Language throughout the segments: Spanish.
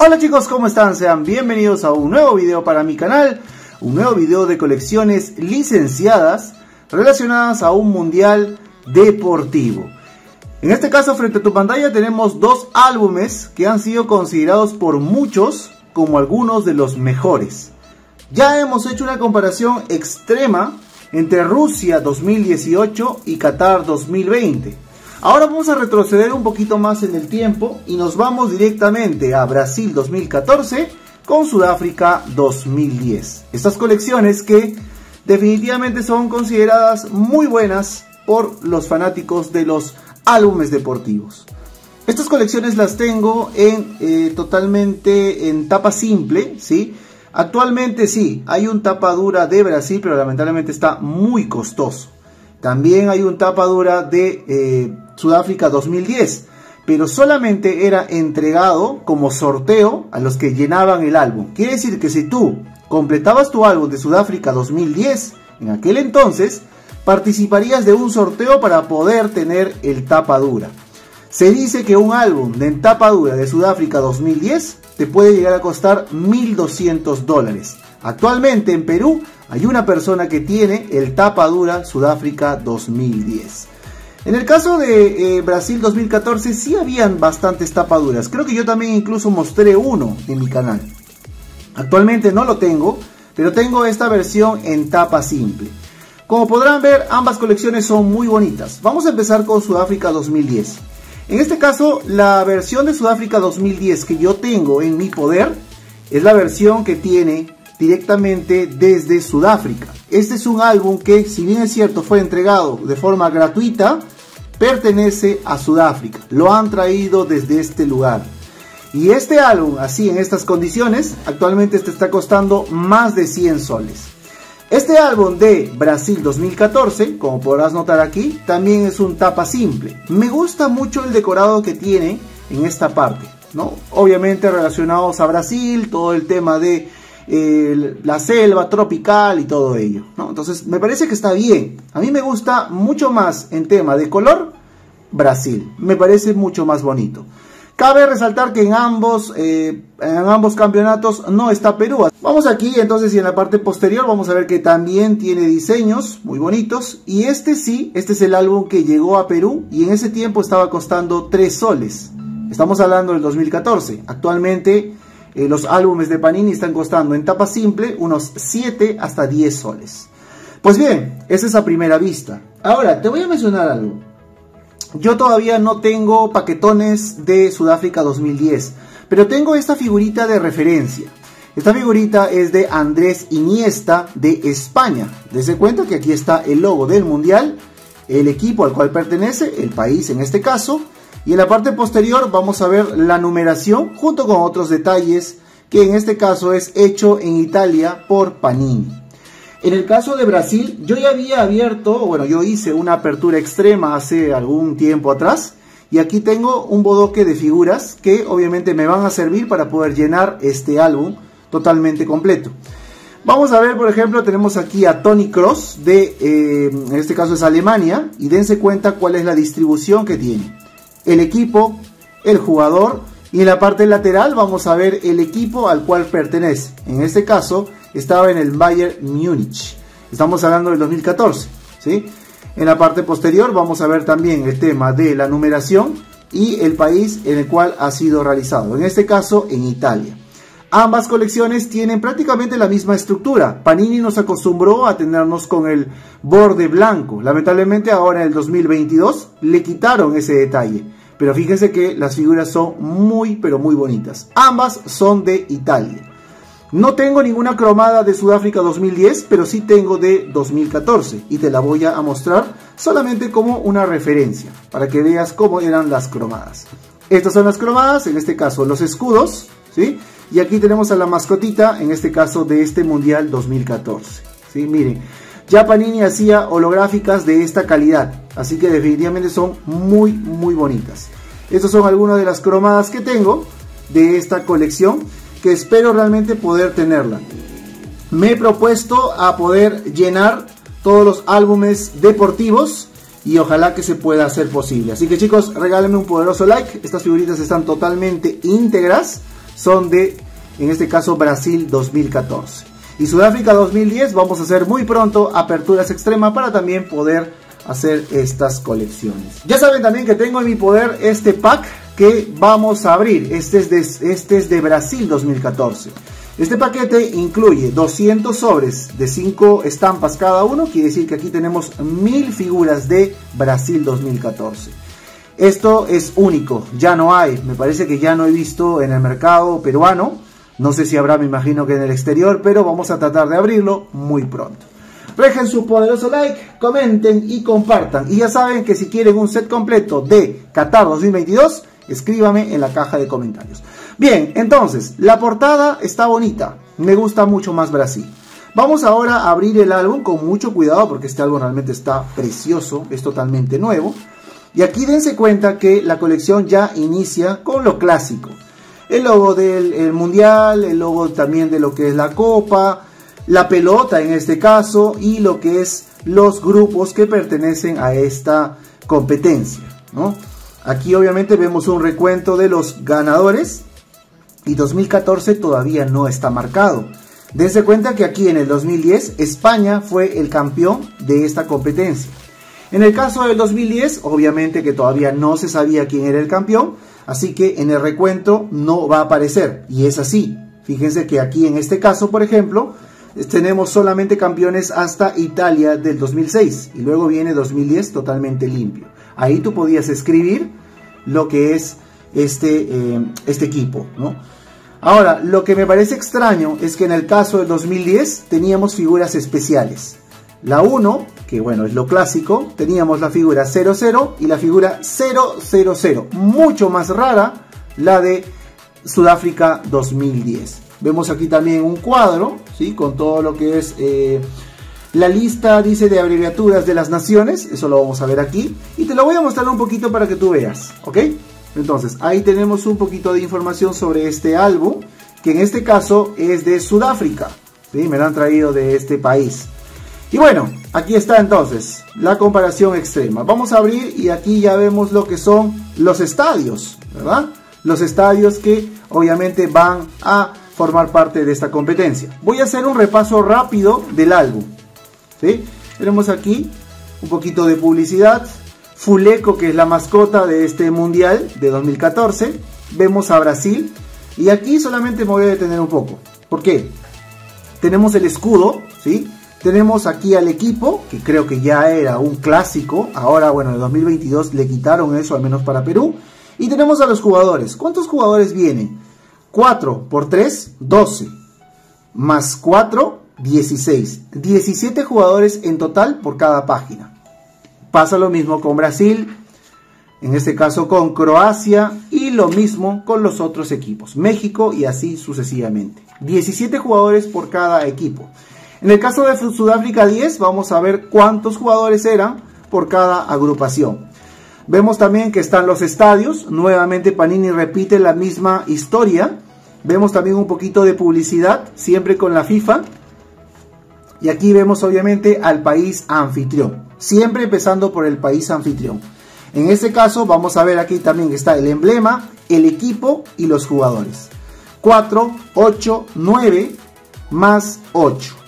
Hola chicos, ¿cómo están? Sean bienvenidos a un nuevo video para mi canal, un nuevo video de colecciones licenciadas relacionadas a un mundial deportivo. En este caso, frente a tu pantalla tenemos dos álbumes que han sido considerados por muchos como algunos de los mejores. Ya hemos hecho una comparación extrema entre Rusia 2018 y Qatar 2020 Ahora vamos a retroceder un poquito más en el tiempo y nos vamos directamente a Brasil 2014 con Sudáfrica 2010. Estas colecciones que definitivamente son consideradas muy buenas por los fanáticos de los álbumes deportivos. Estas colecciones las tengo en eh, totalmente en tapa simple, ¿sí? Actualmente sí, hay un tapa dura de Brasil, pero lamentablemente está muy costoso. También hay un tapa dura de eh, Sudáfrica 2010, pero solamente era entregado como sorteo a los que llenaban el álbum. Quiere decir que si tú completabas tu álbum de Sudáfrica 2010, en aquel entonces, participarías de un sorteo para poder tener el tapa dura. Se dice que un álbum de tapa dura de Sudáfrica 2010 te puede llegar a costar 1.200 dólares. Actualmente en Perú hay una persona que tiene el tapa dura Sudáfrica 2010. En el caso de eh, Brasil 2014 sí habían bastantes tapaduras. Creo que yo también incluso mostré uno en mi canal. Actualmente no lo tengo, pero tengo esta versión en tapa simple. Como podrán ver, ambas colecciones son muy bonitas. Vamos a empezar con Sudáfrica 2010. En este caso, la versión de Sudáfrica 2010 que yo tengo en mi poder es la versión que tiene directamente desde Sudáfrica. Este es un álbum que, si bien es cierto, fue entregado de forma gratuita, pertenece a Sudáfrica. Lo han traído desde este lugar. Y este álbum, así en estas condiciones, actualmente este está costando más de 100 soles. Este álbum de Brasil 2014, como podrás notar aquí, también es un tapa simple. Me gusta mucho el decorado que tiene en esta parte, ¿no? Obviamente relacionados a Brasil, todo el tema de la selva tropical y todo ello. Entonces me parece que está bien. A mí me gusta mucho más en tema de color Brasil. Me parece mucho más bonito. Cabe resaltar que en ambos, eh, en ambos campeonatos no está Perú. Vamos aquí entonces y en la parte posterior vamos a ver que también tiene diseños muy bonitos. Y este sí, este es el álbum que llegó a Perú y en ese tiempo estaba costando 3 soles. Estamos hablando del 2014. Actualmente eh, los álbumes de Panini están costando en tapa simple unos 7 hasta 10 soles. Pues bien, esa es a primera vista. Ahora, te voy a mencionar algo. Yo todavía no tengo paquetones de Sudáfrica 2010, pero tengo esta figurita de referencia. Esta figurita es de Andrés Iniesta de España. Desde cuenta que aquí está el logo del Mundial, el equipo al cual pertenece, el país en este caso, y en la parte posterior vamos a ver la numeración junto con otros detalles que en este caso es hecho en Italia por Panini. En el caso de Brasil, yo ya había abierto, bueno, yo hice una apertura extrema hace algún tiempo atrás. Y aquí tengo un bodoque de figuras que obviamente me van a servir para poder llenar este álbum totalmente completo. Vamos a ver, por ejemplo, tenemos aquí a Tony Cross, de, eh, en este caso es Alemania, y dense cuenta cuál es la distribución que tiene el equipo, el jugador y en la parte lateral vamos a ver el equipo al cual pertenece. En este caso estaba en el Bayern Múnich. Estamos hablando del 2014. ¿sí? En la parte posterior vamos a ver también el tema de la numeración y el país en el cual ha sido realizado. En este caso en Italia. Ambas colecciones tienen prácticamente la misma estructura. Panini nos acostumbró a tenernos con el borde blanco. Lamentablemente ahora en el 2022 le quitaron ese detalle. Pero fíjense que las figuras son muy pero muy bonitas. Ambas son de Italia. No tengo ninguna cromada de Sudáfrica 2010, pero sí tengo de 2014 y te la voy a mostrar solamente como una referencia para que veas cómo eran las cromadas. Estas son las cromadas, en este caso los escudos, ¿sí? Y aquí tenemos a la mascotita, en este caso de este Mundial 2014. ¿sí? Miren, ya Panini hacía holográficas de esta calidad, así que definitivamente son muy, muy bonitas. Estas son algunas de las cromadas que tengo de esta colección, que espero realmente poder tenerla. Me he propuesto a poder llenar todos los álbumes deportivos y ojalá que se pueda hacer posible. Así que chicos, regálenme un poderoso like. Estas figuritas están totalmente íntegras son de, en este caso, Brasil 2014. Y Sudáfrica 2010 vamos a hacer muy pronto aperturas extremas para también poder hacer estas colecciones. Ya saben también que tengo en mi poder este pack que vamos a abrir. Este es de, este es de Brasil 2014. Este paquete incluye 200 sobres de 5 estampas cada uno, quiere decir que aquí tenemos 1000 figuras de Brasil 2014. Esto es único, ya no hay, me parece que ya no he visto en el mercado peruano, no sé si habrá, me imagino que en el exterior, pero vamos a tratar de abrirlo muy pronto. Dejen su poderoso like, comenten y compartan. Y ya saben que si quieren un set completo de Qatar 2022, escríbame en la caja de comentarios. Bien, entonces, la portada está bonita. Me gusta mucho más Brasil. Vamos ahora a abrir el álbum con mucho cuidado porque este álbum realmente está precioso, es totalmente nuevo. Y aquí dense cuenta que la colección ya inicia con lo clásico. El logo del mundial, el logo también de lo que es la copa, la pelota en este caso y lo que es los grupos que pertenecen a esta competencia. ¿no? Aquí obviamente vemos un recuento de los ganadores y 2014 todavía no está marcado. Dense cuenta que aquí en el 2010 España fue el campeón de esta competencia. En el caso del 2010, obviamente que todavía no se sabía quién era el campeón, así que en el recuento no va a aparecer. Y es así. Fíjense que aquí en este caso, por ejemplo, tenemos solamente campeones hasta Italia del 2006 y luego viene 2010 totalmente limpio. Ahí tú podías escribir lo que es este, eh, este equipo, ¿no? Ahora, lo que me parece extraño es que en el caso del 2010 teníamos figuras especiales. La 1, que bueno, es lo clásico, teníamos la figura 00 y la figura 000, mucho más rara la de Sudáfrica 2010. Vemos aquí también un cuadro, ¿sí? Con todo lo que es eh, la lista, dice, de abreviaturas de las naciones. Eso lo vamos a ver aquí. Y te lo voy a mostrar un poquito para que tú veas, ¿ok? Entonces, ahí tenemos un poquito de información sobre este álbum, que en este caso es de Sudáfrica, ¿sí? Me lo han traído de este país. Y bueno, aquí está entonces la comparación extrema. Vamos a abrir y aquí ya vemos lo que son los estadios, ¿verdad? Los estadios que obviamente van a formar parte de esta competencia. Voy a hacer un repaso rápido del álbum. ¿sí? Tenemos aquí un poquito de publicidad. Fuleco, que es la mascota de este mundial de 2014. Vemos a Brasil. Y aquí solamente me voy a detener un poco. ¿Por qué? Tenemos el escudo, ¿sí? Tenemos aquí al equipo, que creo que ya era un clásico. Ahora, bueno, en 2022 le quitaron eso, al menos para Perú. Y tenemos a los jugadores. ¿Cuántos jugadores vienen? 4 por 3, 12. Más 4, 16. 17 jugadores en total por cada página. Pasa lo mismo con Brasil, en este caso con Croacia y lo mismo con los otros equipos, México y así sucesivamente. 17 jugadores por cada equipo. En el caso de Sudáfrica 10 vamos a ver cuántos jugadores eran por cada agrupación. Vemos también que están los estadios. Nuevamente Panini repite la misma historia. Vemos también un poquito de publicidad, siempre con la FIFA. Y aquí vemos obviamente al país anfitrión. Siempre empezando por el país anfitrión. En este caso vamos a ver aquí también está el emblema, el equipo y los jugadores. 4, 8, 9 más 8.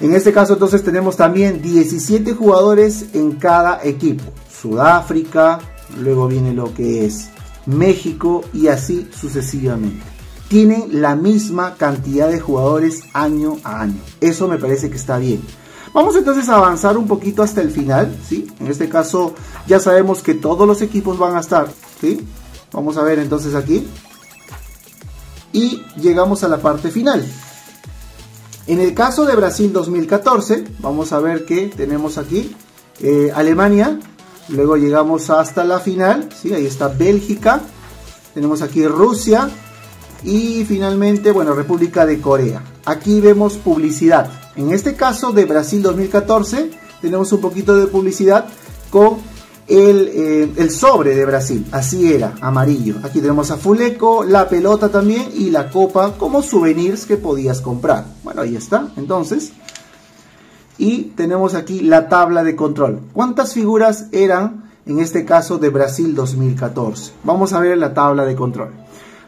En este caso entonces tenemos también 17 jugadores en cada equipo. Sudáfrica, luego viene lo que es México y así sucesivamente. Tienen la misma cantidad de jugadores año a año. Eso me parece que está bien. Vamos entonces a avanzar un poquito hasta el final, ¿sí? En este caso ya sabemos que todos los equipos van a estar, ¿sí? Vamos a ver entonces aquí. Y llegamos a la parte final. En el caso de Brasil 2014, vamos a ver que tenemos aquí eh, Alemania Luego llegamos hasta la final, ahí está Bélgica, tenemos aquí Rusia y finalmente, bueno, República de Corea. Aquí vemos publicidad. En este caso de Brasil 2014 tenemos un poquito de publicidad con el, eh, el, sobre de Brasil. Así era, amarillo. Aquí tenemos a Fuleco, la pelota también y la copa como souvenirs que podías comprar. Bueno, ahí está. Entonces, y tenemos aquí la tabla de control. ¿Cuántas figuras eran en este caso de Brasil 2014? Vamos a ver la tabla de control.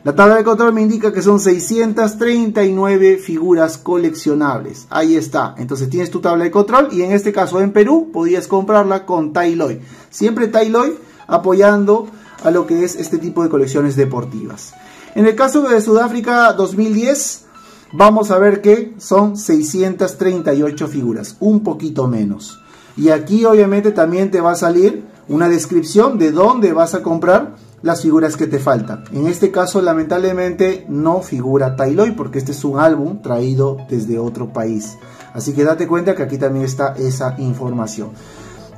La tabla de control me indica que son 639 figuras coleccionables. Ahí está. Entonces tienes tu tabla de control y en este caso en Perú podías comprarla con Tailoy. Siempre Tailoy apoyando a lo que es este tipo de colecciones deportivas. En el caso de Sudáfrica 2010 vamos a ver que son 638 figuras, un poquito menos. Y aquí obviamente también te va a salir una descripción de dónde vas a comprar las figuras que te faltan. En este caso, lamentablemente, no figura Tailoy porque este es un álbum traído desde otro país. Así que date cuenta que aquí también está esa información.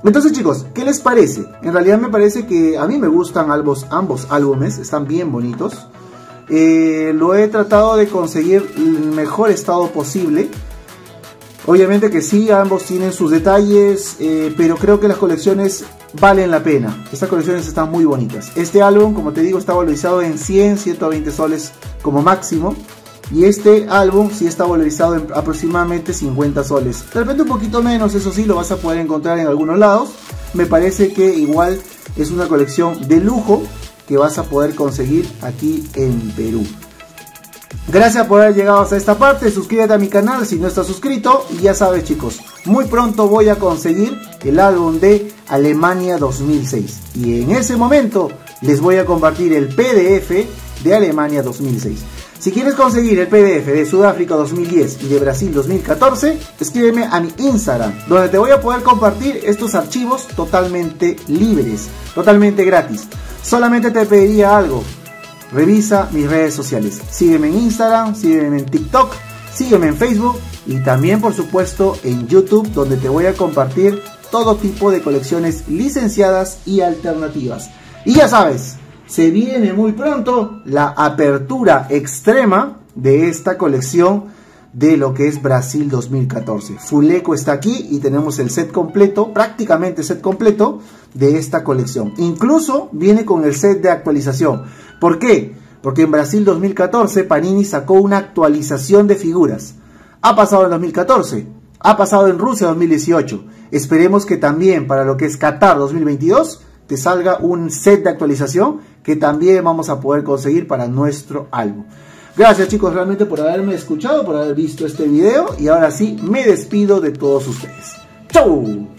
Entonces chicos, ¿qué les parece? En realidad me parece que a mí me gustan ambos, álbumes, están bien bonitos. Eh, lo he tratado de conseguir el mejor estado posible. Obviamente que sí, ambos tienen sus detalles, eh, pero creo que las colecciones valen la pena. Estas colecciones están muy bonitas. Este álbum, como te digo, está valorizado en 100, 120 soles como máximo. Y este álbum sí está valorizado en aproximadamente 50 soles. De repente un poquito menos, eso sí, lo vas a poder encontrar en algunos lados. Me parece que igual es una colección de lujo que vas a poder conseguir aquí en Perú. Gracias por haber llegado hasta esta parte, suscríbete a mi canal si no estás suscrito y ya sabes chicos, muy pronto voy a conseguir el álbum de Alemania 2006 y en ese momento les voy a compartir el PDF de Alemania 2006. Si quieres conseguir el PDF de Sudáfrica 2010 y de Brasil 2014, escríbeme a mi Instagram, donde te voy a poder compartir estos archivos totalmente libres, totalmente gratis. Solamente te pediría algo, revisa mis redes sociales. Sígueme en Instagram, sígueme en TikTok, sígueme en Facebook y también por supuesto en YouTube donde te voy a compartir todo tipo de colecciones licenciadas y alternativas. Y ya sabes, se viene muy pronto la apertura extrema de esta colección de lo que es Brasil 2014. Fuleco está aquí y tenemos el set completo, prácticamente set completo de esta colección. Incluso viene con el set de actualización. ¿Por qué? Porque en Brasil 2014 Panini sacó una actualización de figuras. Ha pasado en 2014, ha pasado en Rusia 2018. Esperemos que también para lo que es Qatar 2022 te salga un set de actualización que también vamos a poder conseguir para nuestro álbum. Gracias chicos realmente por haberme escuchado, por haber visto este video y ahora sí me despido de todos ustedes. ¡Chau!